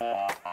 Uh -huh.